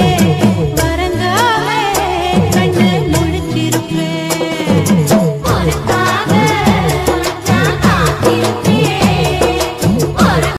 Yeah.